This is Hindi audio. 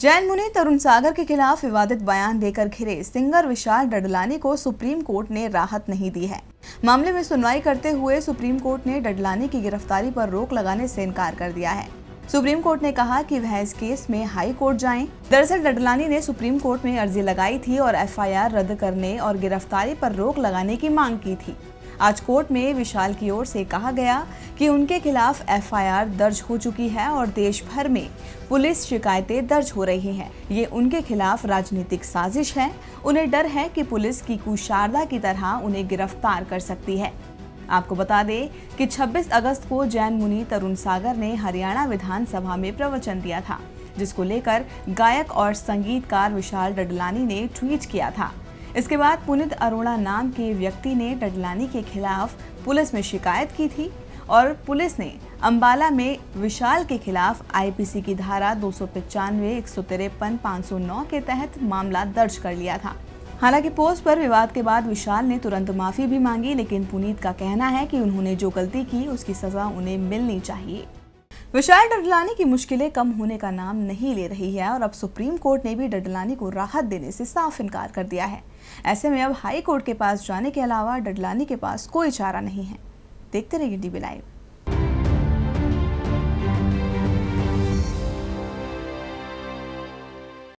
जैन मुनि तरुण सागर के खिलाफ विवादित बयान देकर घिरे सिंगर विशाल डडलानी को सुप्रीम कोर्ट ने राहत नहीं दी है। मामले में सुनवाई करते हुए सुप्रीम कोर्ट ने डडलानी की गिरफ्तारी पर रोक लगाने से इनकार कर दिया है। सुप्रीम कोर्ट ने कहा कि वह इस केस में हाई कोर्ट जाएँ। दरअसल डडलानी ने सुप्रीम कोर्ट में अर्जी लगाई थी और एफआईआर रद्द करने और गिरफ्तारी पर रोक लगाने की मांग की थी। आज कोर्ट में विशाल की ओर से कहा गया कि उनके खिलाफ एफआईआर दर्ज हो चुकी है और देश भर में पुलिस शिकायतें दर्ज हो रही हैं। ये उनके खिलाफ राजनीतिक साजिश है। उन्हें डर है कि पुलिस की कुशारदा की तरह उन्हें गिरफ़्तार कर सकती है। आपको बता दें कि 26 अगस्त को जैन मुनि तरुण सागर ने हरियाणा विधानसभा में प्रवचन दिया था, जिसको लेकर गायक और संगीतकार विशाल डडलानी ने ट्वीट किया था। इसके बाद पुनित अरोड़ा नाम के व्यक्ति ने डडलानी के खिलाफ पुलिस में शिकायत की थी और पुलिस ने अंबाला में विशाल के खिलाफ आईपीसी की धारा दो सौ पचानवे, एक सौ तिरपन, पाँच सौ नौ के तहत मामला दर्ज कर लिया था। हालाँकि पोस्ट पर विवाद के बाद विशाल ने तुरंत माफ़ी भी मांगी, लेकिन पुनीत का कहना है कि उन्होंने जो गलती की, उसकी सजा उन्हें मिलनी चाहिए। विशाल डडलानी की मुश्किलें कम होने का नाम नहीं ले रही है और अब सुप्रीम कोर्ट ने भी डडलानी को राहत देने से साफ़ इनकार कर दिया है। ऐसे में अब हाई कोर्ट के पास जाने के अलावा डडलानी के पास कोई चारा नहीं है। देखते रहिए डीबी लाइव।